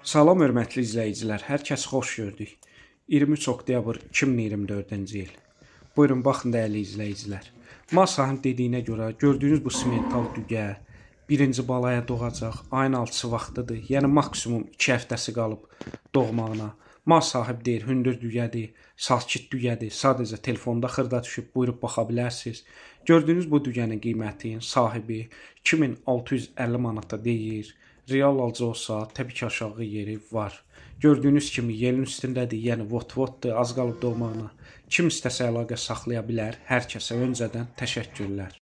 Salam hörmətli izləyicilər, hər kəs xoş gördük. 23 oktyabr 2024-cü il. Buyurun baxın dəyərli izləyicilər. Masahın dediyinə görə gördüyünüz bu simental dügə birinci balaya doğacaq. Ayın 6-sı vaxtıdır. Yəni maksimum 2 həftəsi qalıb doğmağına. Mal sahib deyir, hündür dügədir, sakit dügədir. Sadəcə telefonda xırda düşüb buyurub baxa bilərsiniz. Gördüyünüz bu dügənin qiyməti sahibi 2650 manata deyir. Real alıcı olsa, təbii ki, aşağı yeri var. Gördüyünüz kimi yelin üstündədir, yəni vot-votdur, az qalıb doğmağına. Kim istəsə əlaqə saxlaya bilər. Hər kəsə öncədən təşəkkürlər.